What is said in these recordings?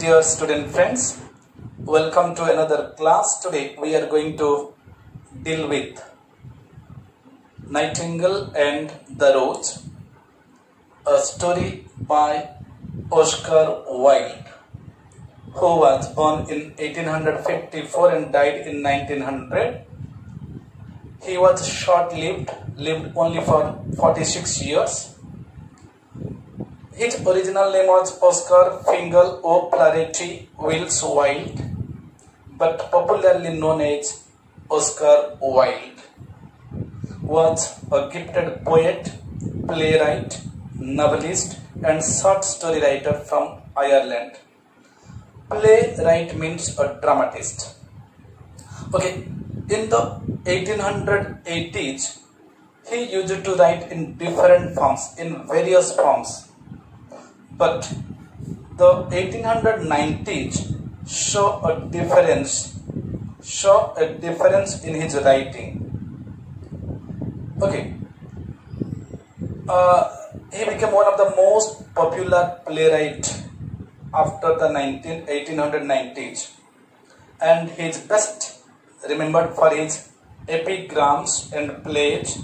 Dear student friends, welcome to another class. Today we are going to deal with Nightingale and the Rose, a story by Oscar Wilde, who was born in 1854 and died in 1900. He was short lived, lived only for 46 years. His original name was Oscar Fingal O'Flaherty Wills Wilde, but popularly known as Oscar Wilde, was a gifted poet, playwright, novelist, and short story writer from Ireland. Playwright means a dramatist. Okay, in the 1880s, he used to write in different forms, in various forms but the 1890s show a difference show a difference in his writing. Okay. Uh, he became one of the most popular playwright after the 19, 1890s and he is best remembered for his epigrams and plays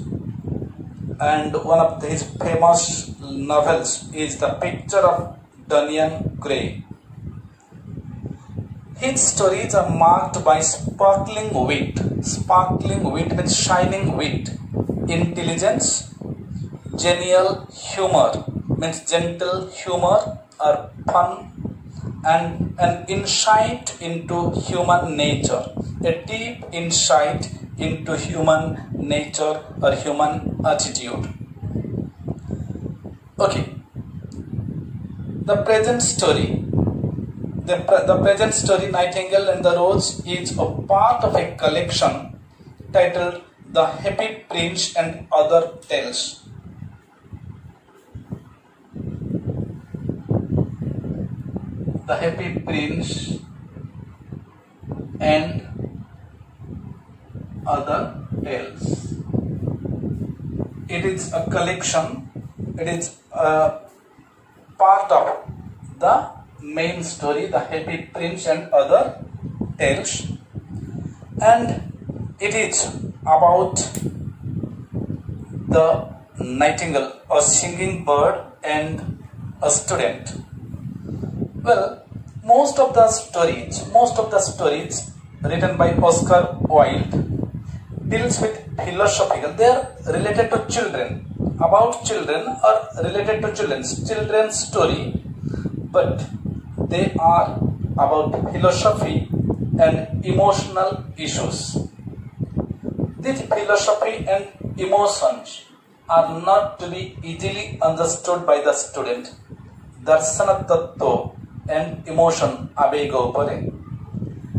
and one of his famous novels is The Picture of Dorian Gray. His stories are marked by sparkling wit. Sparkling wit means shining wit, intelligence, genial humor means gentle humor or fun, and an insight into human nature, a deep insight into human nature or human attitude. Okay, the present story, the, the present story Nightingale and the Rose is a part of a collection titled The Happy Prince and Other Tales. The Happy Prince and other tales. It is a collection, it is a part of the main story, The Happy Prince and Other Tales, and it is about the nightingale, a singing bird, and a student. Well, most of the stories, most of the stories written by Oscar Wilde deals with philosophical they are related to children about children or related to children's children's story. But they are about philosophy and emotional issues. This philosophy and emotions are not to be easily understood by the student. Darsana tattva and emotion abega upare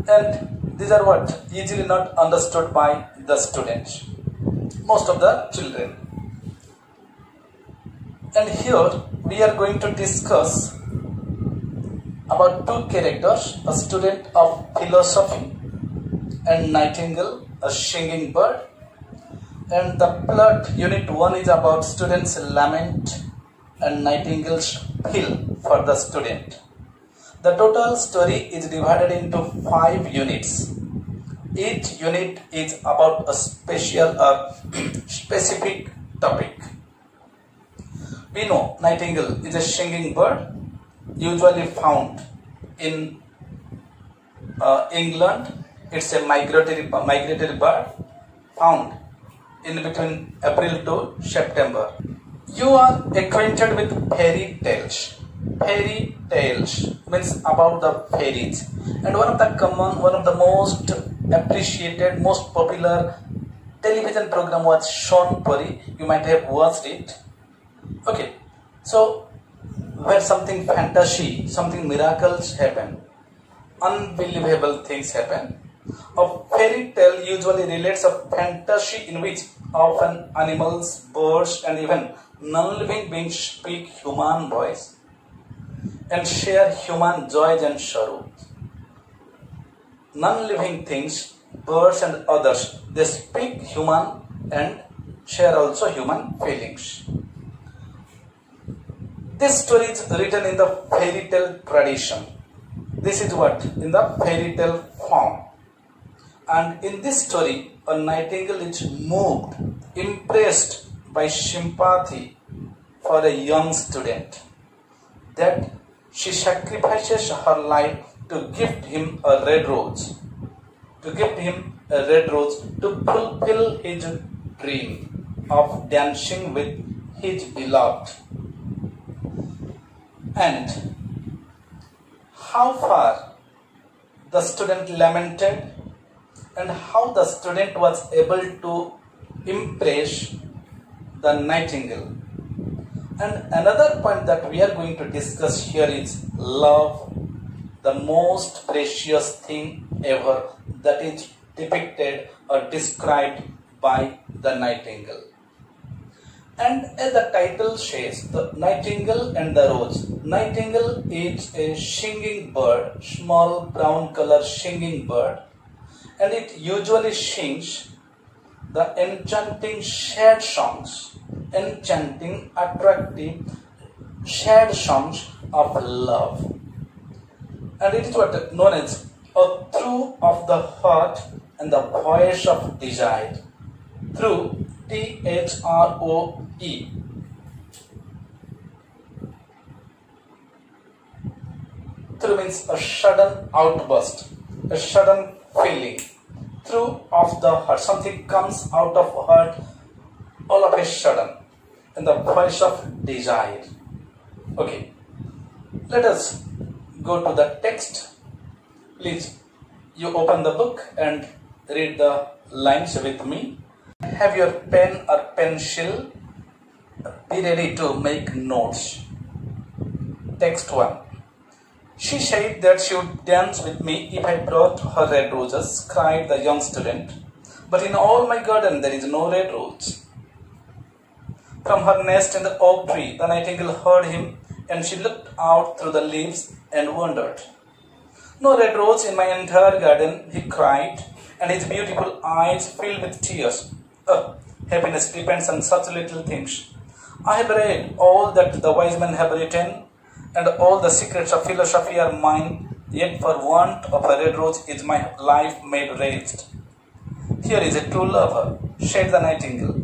and these are what easily not understood by the students, most of the children. And here we are going to discuss about two characters, a student of philosophy and Nightingale, a singing bird. And the plot unit 1 is about students' lament and Nightingale's appeal for the student. The total story is divided into 5 units each unit is about a special uh, specific topic. We know nightingale is a singing bird usually found in uh, England. It's a migratory migratory bird found in between April to September. You are acquainted with fairy tales. Fairy tales means about the fairies, and one of the common, one of the most appreciated, most popular television program was Son Pari. You might have watched it. Okay, so where something fantasy, something miracles happen, unbelievable things happen. A fairy tale usually relates a fantasy in which often animals, birds, and even non-living beings speak human voice and share human joys and sorrows non-living things, birds and others, they speak human and share also human feelings. This story is written in the fairy tale tradition. This is what? In the fairy tale form. And in this story a nightingale is moved impressed by sympathy for a young student that she sacrifices her life to gift him a red rose to gift him a red rose to fulfill his dream of dancing with his beloved and how far the student lamented and how the student was able to impress the nightingale. And another point that we are going to discuss here is love, the most precious thing ever that is depicted or described by the nightingale. And as the title says, the nightingale and the rose. Nightingale is a singing bird, small brown color singing bird, and it usually sings the enchanting sad songs, enchanting, attractive, sad songs of love. And it is what known as a through of the heart and the voice of desire. Through T H R O E. Through means a sudden outburst, a sudden feeling. Through of the heart, something comes out of heart all of a sudden in the voice of desire. Okay, let us go to the text. Please, you open the book and read the lines with me. Have your pen or pencil be ready to make notes. Text 1. She said that she would dance with me if I brought her red roses, cried the young student. But in all my garden there is no red rose. From her nest in the oak tree, the nightingale heard him, and she looked out through the leaves and wondered. No red rose in my entire garden, he cried, and his beautiful eyes filled with tears. Happiness depends on such little things. I have read all that the wise men have written, and all the secrets of philosophy are mine, yet for want of a red rose is my life made raised. Here is a true lover, said the nightingale.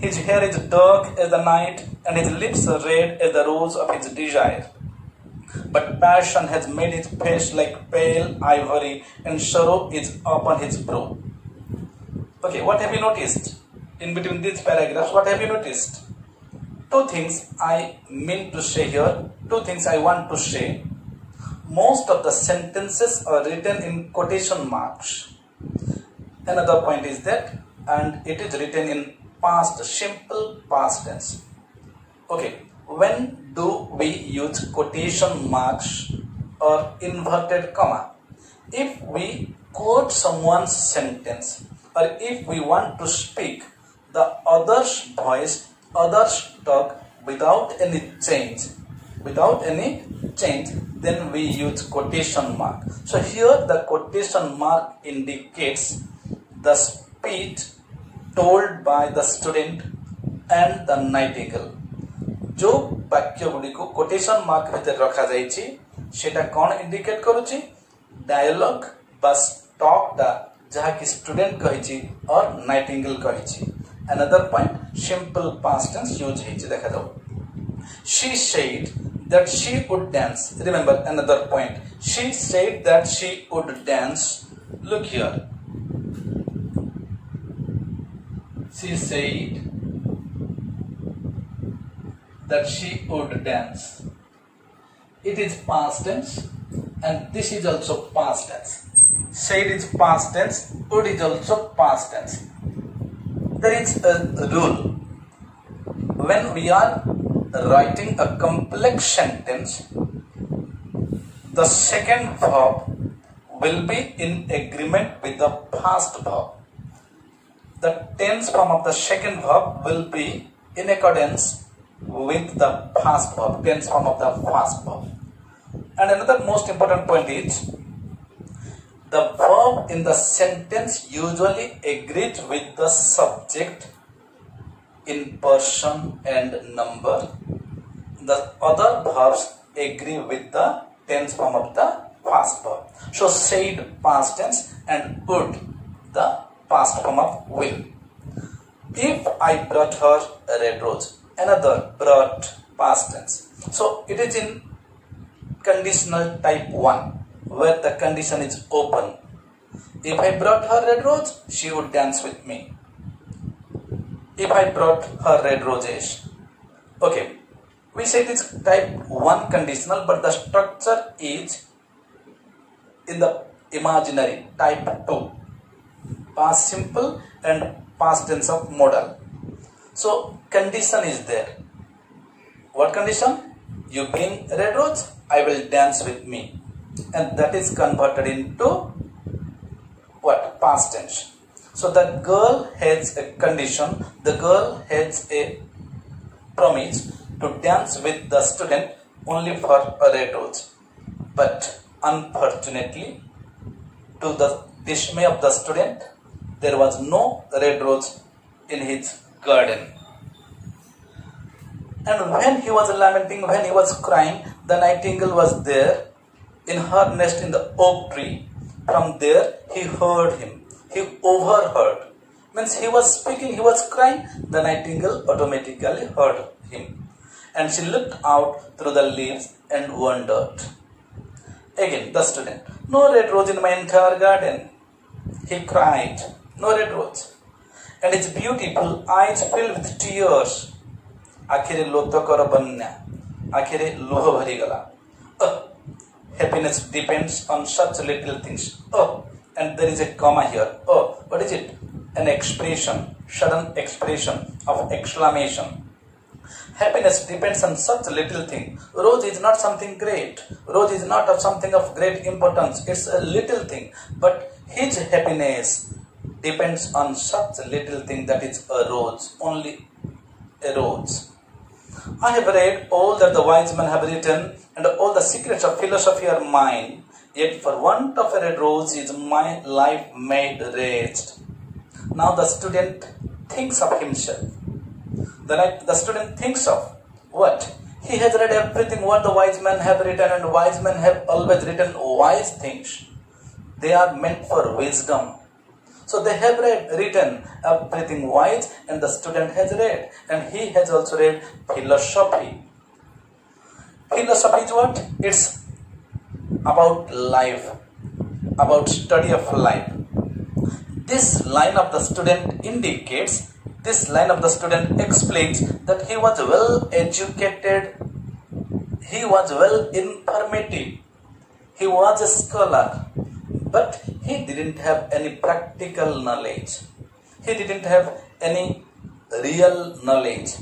His hair is dark as the night, and his lips are red as the rose of his desire. But passion has made his face like pale ivory, and sorrow is upon his brow. Okay, what have you noticed? In between these paragraphs, what have you noticed? Two things I mean to say here, two things I want to say. Most of the sentences are written in quotation marks. Another point is that, and it is written in past, simple past tense. Okay, when do we use quotation marks or inverted comma? If we quote someone's sentence or if we want to speak The others voiced others talk without any change. Without any change, then we use quotation mark. So here the quotation mark indicates the speech told by the student and the nightingale. जो वाक्य गुड़ी को quotation mark भितर रखा जाइए সেটা কোন indicate করুছি dialogue বা টকটা যাহাকি স্টুডেন্ট কহিছি অর নাইটিঙ্গেল কহিছি Another point, simple past tense use heche. Dekha jao. She said that she would dance. Remember another point. She said that she would dance. Look here. She said that she would dance. It is past tense and this is also past tense. Said is past tense, would is also past tense there is a rule. When we are writing a complex sentence the second verb will be in agreement with the past verb. The tense form of the second verb will be in accordance with the past verb tense form of the past verb. And another most important point is the verb in the sentence usually agrees with the subject in person and number. The other verbs agree with the tense form of the past verb. So said past tense and would the past form of will. If I brought her a red rose, another brought past tense. So it is in conditional type 1 where the condition is open. If I brought her red rose, she would dance with me. If I brought her red roses. Okay, we say this type 1 conditional but the structure is in the imaginary type 2 past simple and past tense of modal so condition is there what condition you bring red rose i will dance with me and that is converted into what past tense so the girl has a condition the girl has a promise to dance with the student only for a red rose. But unfortunately, to the dismay of the student, there was no red rose in his garden. And when he was lamenting, when he was crying, the nightingale was there in her nest in the oak tree. From there he heard him. He overheard. Means he was speaking, he was crying. The nightingale automatically heard him. And she looked out through the leaves and wondered. Again, the student. No red rose in my entire garden. He cried. No red rose. And his beautiful eyes filled with tears. आखिर लोत कर बन्या आखिर लुह भरी गला happiness depends on such little things oh and there is a comma here oh what is it an expression sudden expression of exclamation Happiness depends on such little thing. Rose is not something great. Rose is not of something of great importance. It's a little thing. But his happiness depends on such little thing that is a rose. Only a rose. I have read all that the wise men have written, and all the secrets of philosophy are mine. Yet for want of a red rose is my life made wretched. Now the student thinks of himself the, the student thinks of what? He has read everything what the wise men have written and wise men have always written wise things. They are meant for wisdom. So they have read, written everything wise and the student has read and he has also read philosophy. Philosophy is what? It's about life, about study of life. This line of the student indicates this line of the student explains that he was well educated, he was well informative, he was a scholar, but he didn't have any practical knowledge. He didn't have any real knowledge.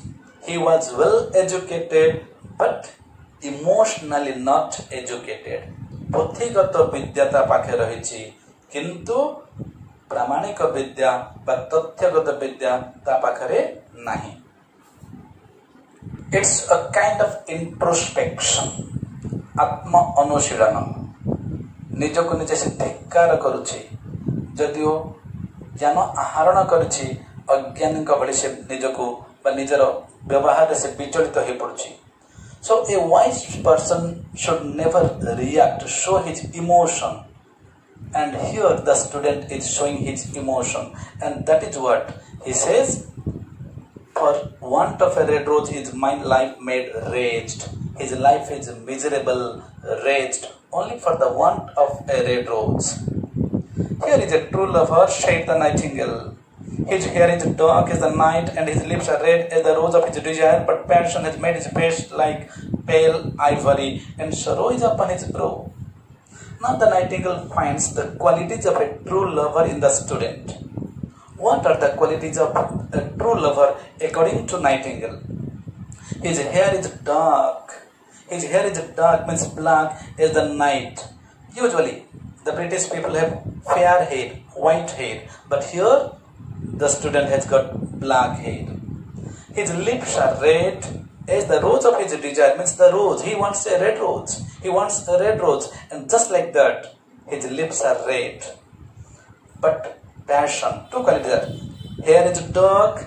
He was well educated, but emotionally not educated. ପୋଥିଗତ ବିଦ୍ୟା ତା ପାଖେ ରହିଛି କିନ୍ତୁ ପ୍ରାମାଣିକ ବିଦ୍ୟା ବା ତଥ୍ୟଗତ ବିଦ୍ୟା ତା ପାଖରେ ନାହିଁ it's ଅ kind of ଇଣ୍ଟ୍ରୋସ୍ପେକ୍ସନ ଆତ୍ମ ଅନୁଶୀଳନ ନିଜକୁ ନିଜେ ସେ ଧିକାର କରୁଛି ଯଦିଓ ଜ୍ଞାନ ଆହରଣ କରିଛି ଅଜ୍ଞାନୀଙ୍କ ଭଳି ସେ ନିଜକୁ ବା ନିଜର ବ୍ୟବହାରରେ ସେ ବିଚଳିତ ହୋଇପଡୁଛି So a wise person should never react, show his emotion and here the student is showing his emotion and that is what he says for want of a red rose his mind life made raged his life is miserable raged only for the want of a red rose here is a true lover said the nightingale his hair is dark as the night and his lips are red as the rose of his desire but passion has made his face like pale ivory and sorrow is upon his brow now the Nightingale finds the qualities of a true lover in the student. What are the qualities of a true lover according to Nightingale? His hair is dark. His hair is dark means black as the night. Usually the British people have fair hair, white hair, but here the student has got black hair. His lips are red as the rose of his desire means the rose. He wants a red rose. He wants a red rose. And just like that, his lips are red. But passion, two qualities. Hair is dark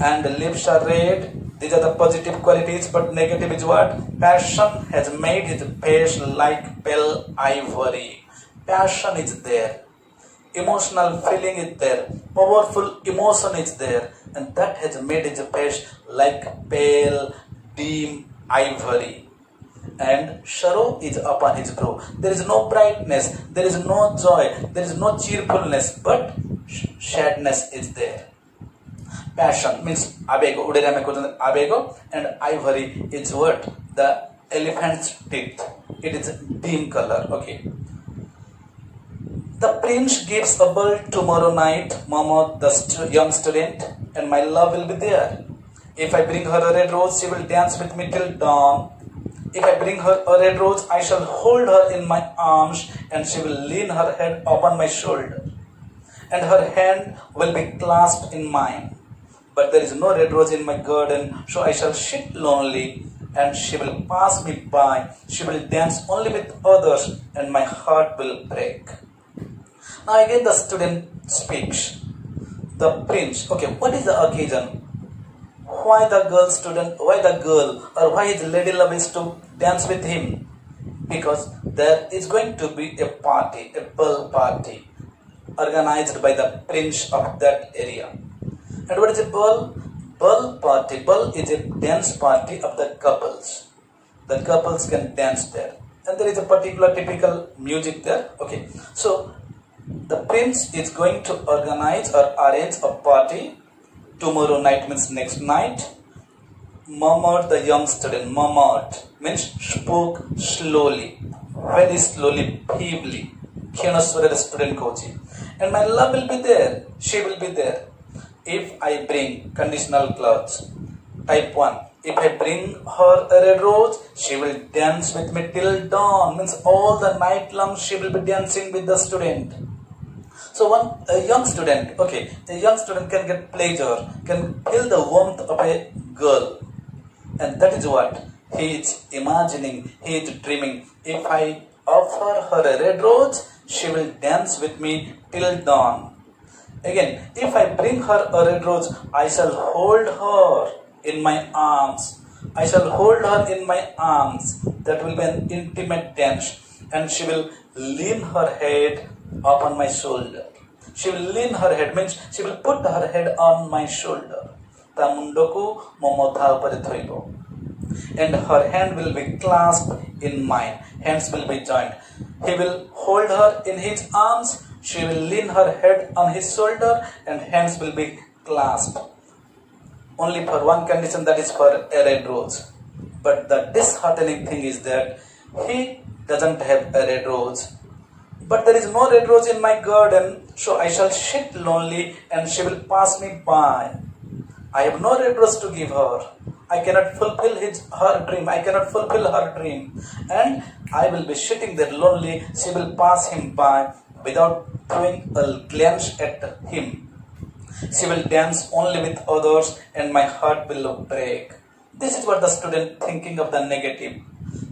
and the lips are red. These are the positive qualities, but negative is what? Passion has made his face like pale ivory. Passion is there. Emotional feeling is there. Powerful emotion is there. And that has made his face like pale, dim ivory. And sorrow is upon his brow. There is no brightness, there is no joy, there is no cheerfulness, but sadness is there passion means abego uderame abego and ivory is what? The elephant's teeth. It is dim color okay. The prince gives a ball tomorrow night mama the young student and my love will be there. If i bring her a red rose she will dance with me till dawn. If i bring her a red rose i shall hold her in my arms and she will lean her head upon my shoulder. And her hand will be clasped in mine but there is no red rose in my garden, so I shall sit lonely, and she will pass me by. She will dance only with others, and my heart will break. Now again the student speaks. The prince, okay, what is the occasion? Why the girl student, why the girl, or why his lady love is to dance with him? Because there is going to be a party, a ball party, organized by the prince of that area. And what is a? Ball party. Ball is a dance party of the couples. The couples can dance there. And there is a particular typical music there. Okay. So the prince is going to organize or arrange a party tomorrow night means next night. Murmured the young student. Murmured means spoke slowly, very slowly, feebly. Khenaswara the student coaching. And my love will be there. She will be there if I bring conditional clause. Type 1. If I bring her a red rose, she will dance with me till dawn. Means all the night long she will be dancing with the student. So one a young student, okay, a young student can get pleasure, can feel the warmth of a girl. And that is what he is imagining, he is dreaming. If I offer her a red rose, she will dance with me till dawn. Again, if I bring her a red rose, I shall hold her in my arms. I shall hold her in my arms. That will be an intimate dance, And she will lean her head upon my shoulder. She will lean her head, means she will put her head on my shoulder. Tamundoku momotha. And her hand will be clasped in mine. Hands will be joined. He will hold her in his arms she will lean her head on his shoulder and hands will be clasped. Only for one condition that is for a red rose. But the disheartening thing is that he doesn't have a red rose. But there is no red rose in my garden, so I shall sit lonely and she will pass me by. I have no red rose to give her. I cannot fulfill his her dream. I cannot fulfill her dream. And I will be sitting there lonely. She will pass him by without throwing a glance at him. She will dance only with others and my heart will break. This is what the student thinking of the negative.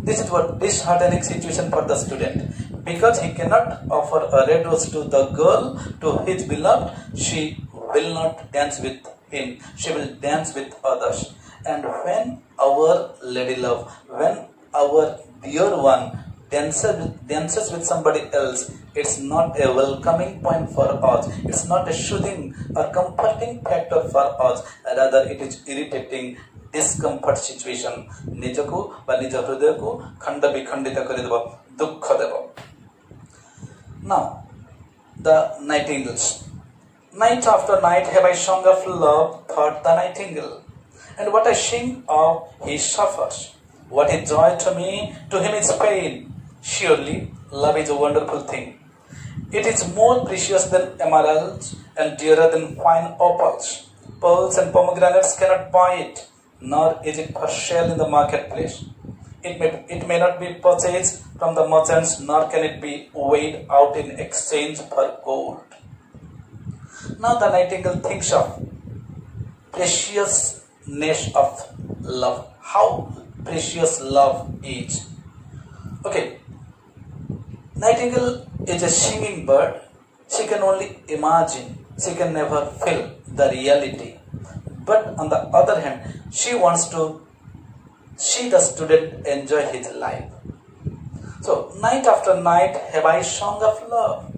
This is what disheartening situation for the student. Because he cannot offer a red rose to the girl, to his beloved, she will not dance with him. She will dance with others. And when our lady love, when our dear one themselves, with somebody else. It's not a welcoming point for us. It's not a soothing or comforting factor for us. Rather, it is irritating discomfort situation. নিজকু বা নিজ হৃদয়কু খণ্ড বিখণ্ডিত করিদেব দুঃখ দেব না Night after night have I sung of love, thought the nightingale. And what I sing of, he suffers. What is joy to me, to him is pain. Surely, love is a wonderful thing. It is more precious than emeralds and dearer than fine opals. Pearls and pomegranates cannot buy it, nor is it for sale in the marketplace. It may, it may not be purchased from the merchants, nor can it be weighed out in exchange for gold. Now the nightingale thinks of preciousness of love. How precious love is. Okay, Nightingale is a singing bird. She can only imagine. She can never feel the reality. but on the other hand, she wants to see the student enjoy his life. So, night after night have I sung of love.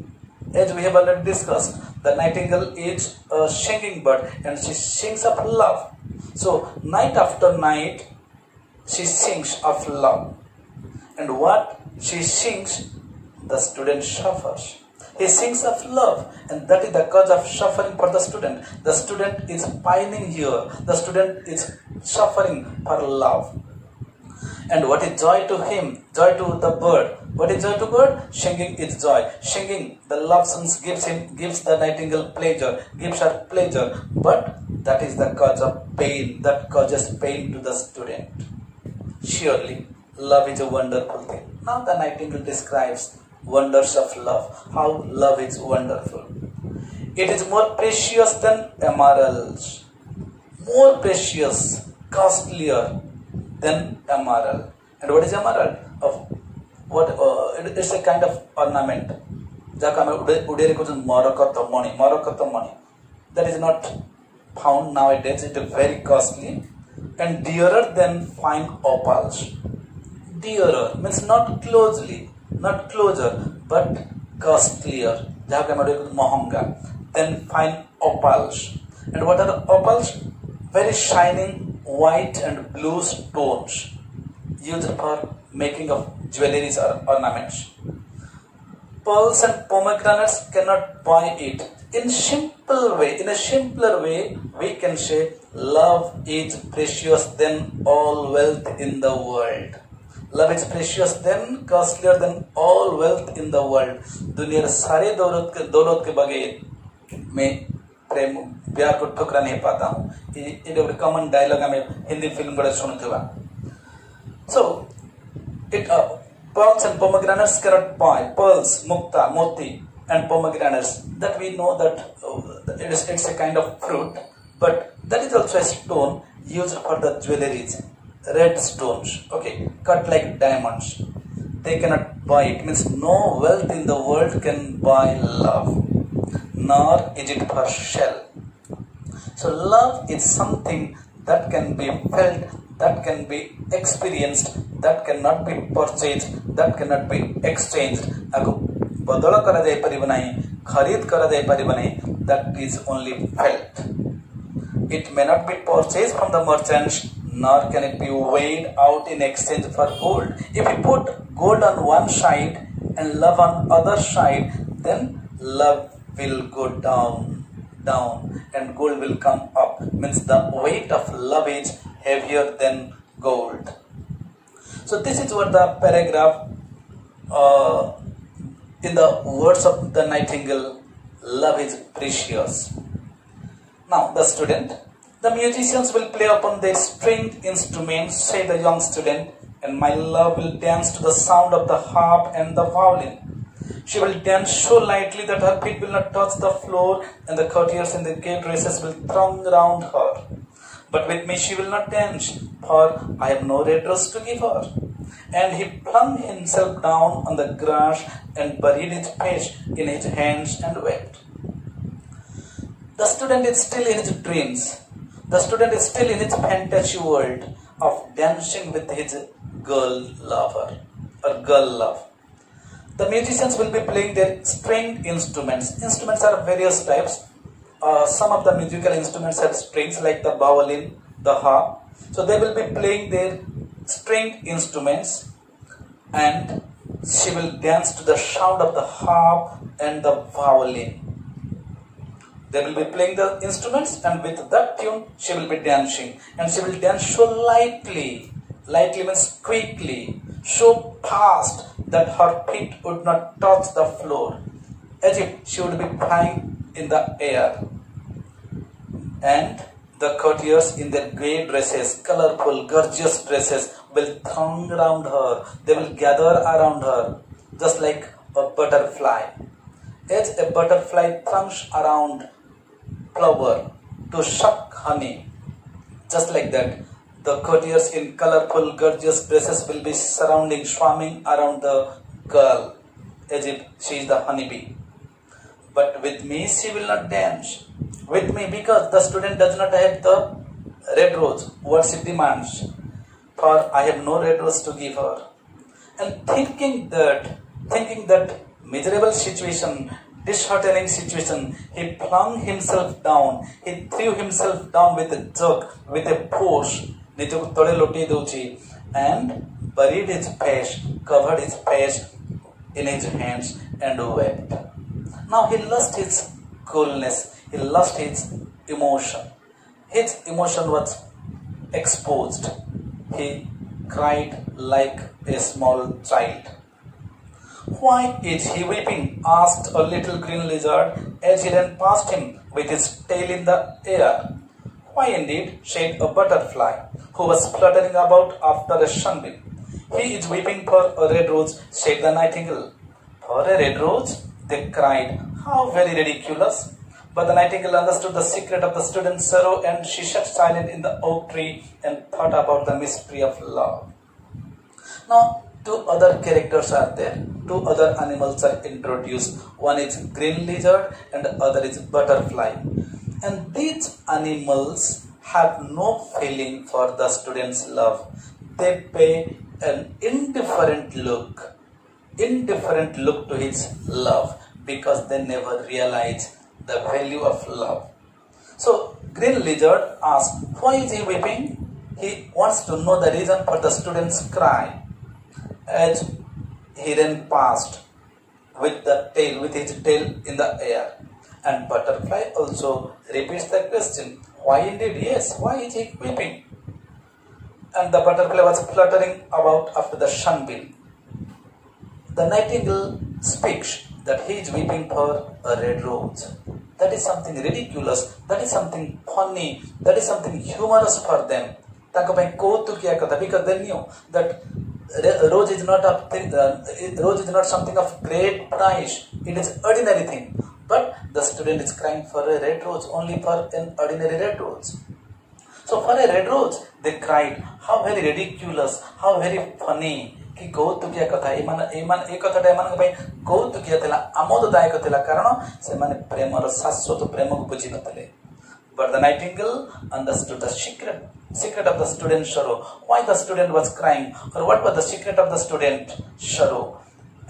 As we have already discussed, the nightingale is a singing bird and she sings of love. So, night after night, she sings of love. And what she sings, the student suffers. He sings of love, and that is the cause of suffering for the student. The student is pining here, the student is suffering for love. And what is joy to him? Joy to the bird. What is joy to bird? Singing is joy. Singing, the love songs gives him, gives the nightingale pleasure, gives her pleasure. But that is the cause of pain, that causes pain to the student. Surely, love is a wonderful thing. Now the nightingale describes wonders of love. How love is wonderful. It is more precious than emeralds, more precious, costlier than emerald. And what is emerald? Of what? Uh, it's a kind of ornament. ଯାହାକୁ that is not found nowadays. It is very costly and dearer than fine opals. Dearer means not closely not closer but costlier যাকে আমরা মহঙ্গা than fine opals and what are the opals very shining white and blue stones used for making of jewelries or ornaments pearls and pomegranates cannot buy it. In simple way, in a simpler way, we can say love is precious than all wealth in the world. Love is precious than costlier than all wealth in the world दुनिया सारे दौलत के दौलत के बगैर मैं प्रेम प्यार को ठुकरा नहीं पाता हूँ ये गोटे कमन डायलग आम हिंदी फ़िल्म गुड़ा शुणुवा so it pearls and pomegranates carrot pie pearls mukta moti and pomegranates that we know that uh, it is it's a kind of fruit but that is also a stone used for the jewelries red stones. Okay cut like diamonds. They cannot buy it. Means no wealth in the world can buy love nor is it her shell. So love is something that can be felt that can be experienced that cannot be purchased that cannot be exchanged. That is only felt it may not be purchased from the merchants nor can it be weighed out in exchange for gold. If you put gold on one side and love on other side, then love will go down down and gold will come up. Means the weight of love is heavier than gold. So this is what the paragraph uh, in the words of the nightingale love is precious. Now the student the musicians will play upon their stringed instruments say the young student and my love will dance to the sound of the harp and the violin she will dance so lightly that her feet will not touch the floor, and the courtiers in their gay dresses will throng round her. But with me she will not dance, for I have no red dress to give her. And he flung himself down on the grass and buried his face in his hands and wept. The student is still in his dreams. The student is still in his fantasy world of dancing with his girl lover or girl love. The musicians will be playing their stringed instruments. Instruments are of various types. Uh, some of the musical instruments have strings like the violin, the harp. So they will be playing their stringed instruments and she will dance to the sound of the harp and the violin. They will be playing the instruments and with that tune she will be dancing and she will dance so lightly. Lightly means quickly, so fast that her feet would not touch the floor, as if she would be flying in the air. And the courtiers in their gay dresses, colorful, gorgeous dresses, will throng around her. They will gather around her, just like a butterfly. As a butterfly throngs around flower to suck honey, just like that, the courtiers in colorful, gorgeous dresses will be surrounding, swarming around the girl as if she is the honeybee. but with me she will not dance. With me because the student does not have the red rose what she demands, for I have no red rose to give her. And thinking that, thinking that miserable situation, disheartening situation, he flung himself down, he threw himself down with a jerk, with a force, ନିଜକୁ ତଳେ ଲୋଟେଇ ଦଉଛି and buried his face, covered his face in his hands and wept. Now he lost his coolness, he lost his emotion. His emotion was exposed. He cried like a small child. Why is he weeping? asked a little green lizard as he ran past him with his tail in the air. Why indeed, said a butterfly who was fluttering about after a sunbeam. He is weeping for a red rose, said the nightingale. For a red rose? They cried. How very ridiculous. But the nightingale understood the secret of the student's sorrow and she sat silent in the oak tree and thought about the mystery of love. Now, two other characters are there. Two other animals are introduced. One is green lizard and the other is butterfly. And these animals have no feeling for the student's love. They pay an indifferent look, indifferent look to his love because they never realize the value of love. So, Green Lizard asks, why is he weeping? He wants to know the reason for the student's cry As he ran past with the tail, with his tail in the air. And butterfly also repeats the question, why indeed? Yes, why is he weeping? And the butterfly was fluttering about after the sunbeam. The nightingale speaks that he is weeping for a red rose. That is something ridiculous. That is something funny. That is something humorous for them. ତାଙ୍କ ପାଇଁ କୌତୁକିଆ କଥା because they knew that rose is not a thing, uh, rose is not something of great price. It is ordinary thing. But the student is crying for a red rose only for an ordinary red rose. So for a red rose, they cried, how very ridiculous, how very funny. କି କୌତୁକିଆ କଥା ଏମାନେ ଏମାନେ ଏ କଥାଟା ଏମାନଙ୍କ ପାଇଁ କୌତୁକିଆ ଥିଲା ଆମୋଦଦାୟକ ଥିଲା କାରଣ ସେମାନେ ପ୍ରେମର ଶାଶ୍ୱତ ପ୍ରେମକୁ ବୁଝିନଥିଲେ But the nightingale understood the secret, secret of the student sorrow. Why the student was crying, or what was the secret of the student sorrow.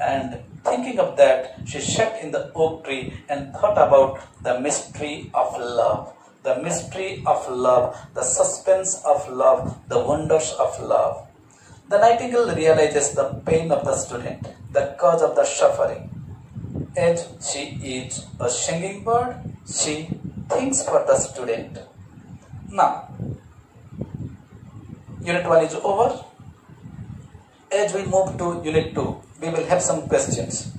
And thinking of that, she sat in the oak tree and thought about the mystery of love. The mystery of love, the suspense of love, the wonders of love. The nightingale realizes the pain of the student, the cause of the suffering. As she is a singing bird, she thinks for the student. Now, Unit 1 is over. As we move to Unit 2, we will have some questions.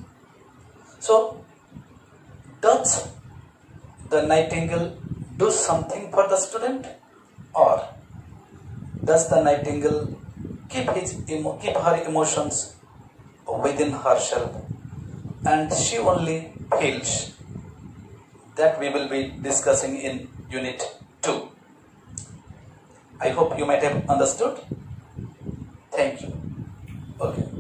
So, does the nightingale do something for the student or does the nightingale keep his keep her emotions within herself and she only feels that we will be discussing in unit 2 i hope you might have understood. Thank you. Okay